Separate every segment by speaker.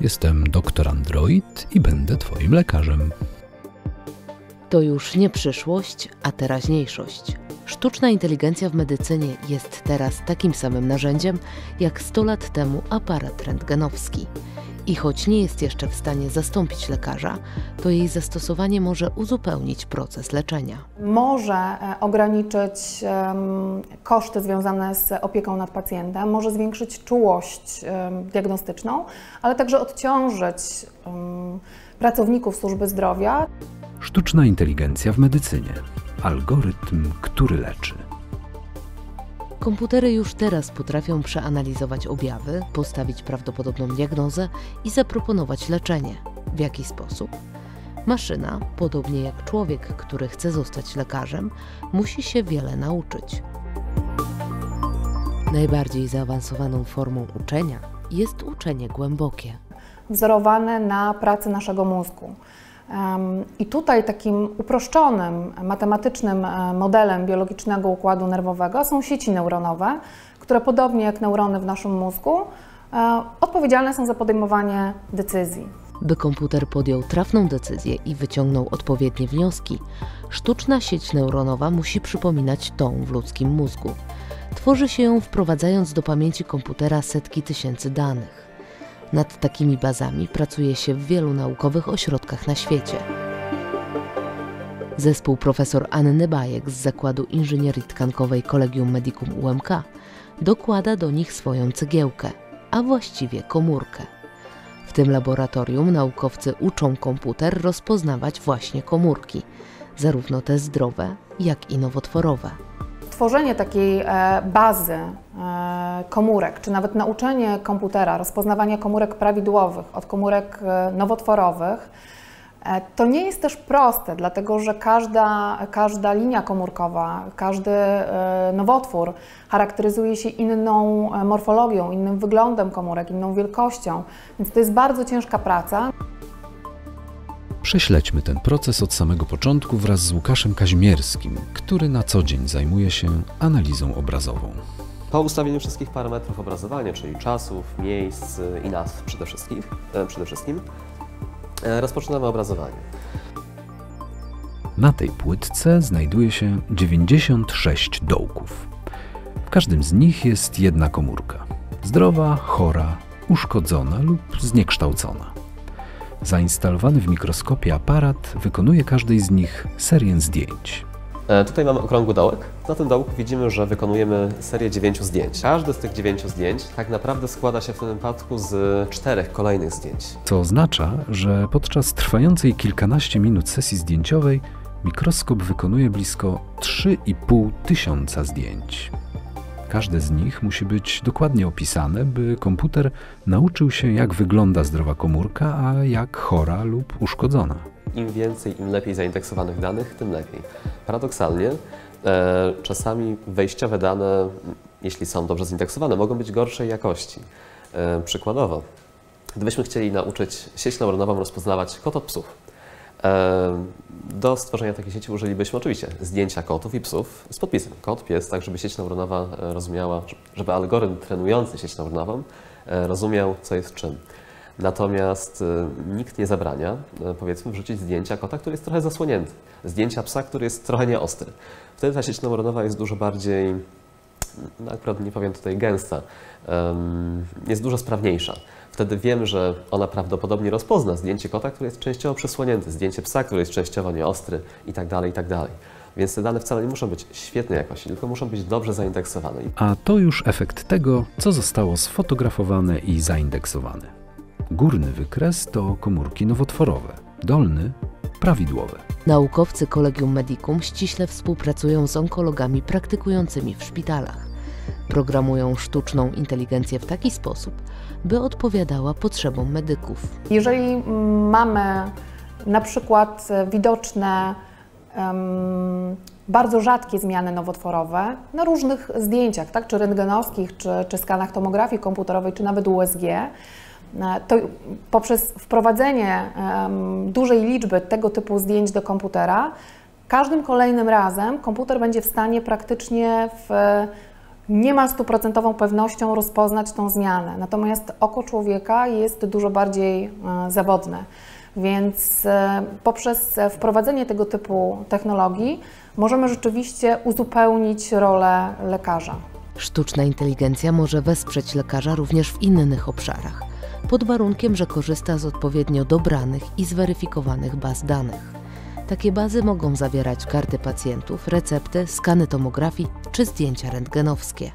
Speaker 1: Jestem doktor Android i będę Twoim lekarzem.
Speaker 2: To już nie przyszłość, a teraźniejszość. Sztuczna inteligencja w medycynie jest teraz takim samym narzędziem jak 100 lat temu aparat rentgenowski. I choć nie jest jeszcze w stanie zastąpić lekarza, to jej zastosowanie może uzupełnić proces leczenia.
Speaker 3: Może e, ograniczyć koszty związane z opieką nad pacjentem, może zwiększyć czułość diagnostyczną, ale także odciążyć pracowników służby zdrowia.
Speaker 1: Sztuczna inteligencja w medycynie. Algorytm, który leczy.
Speaker 2: Komputery już teraz potrafią przeanalizować objawy, postawić prawdopodobną diagnozę i zaproponować leczenie. W jaki sposób? Maszyna, podobnie jak człowiek, który chce zostać lekarzem, musi się wiele nauczyć. Najbardziej zaawansowaną formą uczenia jest uczenie głębokie.
Speaker 3: wzorowane na pracy naszego mózgu. I tutaj takim uproszczonym, matematycznym e, modelem biologicznego układu nerwowego są sieci neuronowe, które podobnie jak neurony w naszym mózgu e, odpowiedzialne są za podejmowanie decyzji.
Speaker 2: By komputer podjął trafną decyzję i wyciągnął odpowiednie wnioski, sztuczna sieć neuronowa musi przypominać tą w ludzkim mózgu. Tworzy się ją wprowadzając do pamięci komputera setki tysięcy danych. Nad takimi bazami pracuje się w wielu naukowych ośrodkach na świecie. Zespół profesor Anny Bajek z Zakładu Inżynierii Tkankowej Collegium Medicum UMK dokłada do nich swoją cegiełkę, a właściwie komórkę. W tym laboratorium naukowcy uczą komputer rozpoznawać właśnie komórki, zarówno te zdrowe, jak i nowotworowe.
Speaker 3: Tworzenie takiej e, bazy e, komórek, czy nawet nauczenie komputera rozpoznawania komórek prawidłowych od komórek e, nowotworowych, to nie jest też proste, dlatego że każda, każda linia komórkowa, każdy nowotwór charakteryzuje się inną morfologią, innym wyglądem komórek, inną wielkością, więc to jest bardzo ciężka praca.
Speaker 1: Prześledźmy ten proces od samego początku wraz z Łukaszem Kazimierskim, który na co dzień zajmuje się analizą obrazową.
Speaker 4: Po ustawieniu wszystkich parametrów obrazowania, czyli czasów, miejsc i nazw przede wszystkim, e, przede wszystkim e, rozpoczynamy obrazowanie.
Speaker 1: Na tej płytce znajduje się 96 dołków. W każdym z nich jest jedna komórka. Zdrowa, chora, uszkodzona lub zniekształcona. Zainstalowany w mikroskopie aparat wykonuje każdej z nich serię zdjęć.
Speaker 4: E, Tutaj mamy okrągły dołek. Na tym dołku widzimy, że wykonujemy serię dziewięciu zdjęć. Każde z tych dziewięciu zdjęć tak naprawdę składa się w tym wypadku z czterech kolejnych zdjęć.
Speaker 1: Co oznacza, że podczas trwającej kilkanaście minut sesji zdjęciowej mikroskop wykonuje blisko 3,5 tysiąca zdjęć. Każde z nich musi być dokładnie opisane, by komputer nauczył się, jak wygląda zdrowa komórka, a jak chora lub uszkodzona.
Speaker 4: Im więcej, im lepiej zaindeksowanych danych, tym lepiej. Paradoksalnie, e, czasami wejściowe dane, jeśli są dobrze zindeksowane, mogą być gorszej jakości. E, przykładowo, gdybyśmy chcieli nauczyć sieć neuronową rozpoznawać kot od psów, do stworzenia takiej sieci użylibyśmy oczywiście zdjęcia kotów i psów z podpisem kot, pies, tak żeby sieć neuronowa e, rozumiała, żeby algorytm trenujący sieć neuronową e, rozumiał, co jest czym. Natomiast nikt nie zabrania, powiedzmy, wrzucić zdjęcia kota, który jest trochę zasłonięty, zdjęcia psa, który jest trochę nieostry. Wtedy ta sieć neuronowa jest dużo bardziej, no akurat nie powiem tutaj gęsta, jest dużo sprawniejsza. Wtedy wiem, że ona prawdopodobnie rozpozna zdjęcie kota, które jest częściowo przesłonięte, zdjęcie psa, który jest częściowo nieostry i tak dalej, i tak dalej. Więc te dane wcale nie muszą być świetnej jakości, tylko muszą być dobrze zaindeksowane.
Speaker 1: A to już efekt tego, co zostało sfotografowane i zaindeksowane. Górny wykres to komórki nowotworowe, dolny prawidłowe.
Speaker 2: Naukowcy Collegium Medicum ściśle współpracują z onkologami praktykującymi w szpitalach. Programują sztuczną inteligencję w taki sposób, by odpowiadała potrzebom medyków.
Speaker 3: Jeżeli mamy na przykład widoczne em, bardzo rzadkie zmiany nowotworowe na różnych zdjęciach, tak, czy rentgenowskich, czy, czy skanach tomografii komputerowej, czy nawet USG, e, to poprzez wprowadzenie em, dużej liczby tego typu zdjęć do komputera, każdym kolejnym razem komputer będzie w stanie praktycznie w nie ma stuprocentową pewnością rozpoznać tą zmianę. Natomiast oko człowieka jest dużo bardziej e, zawodne. Więc e, poprzez wprowadzenie tego typu technologii możemy rzeczywiście uzupełnić rolę lekarza.
Speaker 2: Sztuczna inteligencja może wesprzeć lekarza również w innych obszarach, pod warunkiem, że korzysta z odpowiednio dobranych i zweryfikowanych baz danych. Takie bazy mogą zawierać karty pacjentów, recepty, skany tomografii czy zdjęcia rentgenowskie.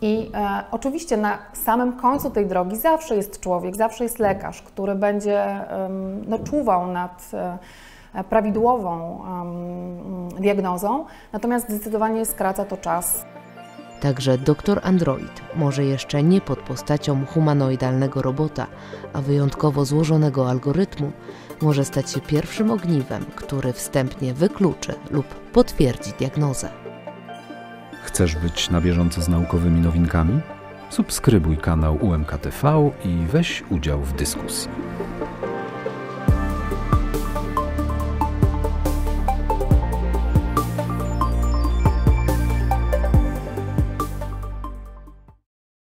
Speaker 3: I e, oczywiście na samym końcu tej drogi zawsze jest człowiek, zawsze jest lekarz, który będzie no, czuwał nad e, prawidłową diagnozą, natomiast zdecydowanie skraca to czas.
Speaker 2: Także doktor Android może jeszcze nie pod postacią humanoidalnego robota, a wyjątkowo złożonego algorytmu, może stać się pierwszym ogniwem, który wstępnie wykluczy lub potwierdzi diagnozę.
Speaker 1: Chcesz być na bieżąco z naukowymi nowinkami? Subskrybuj kanał UMKTV i weź udział w dyskusji.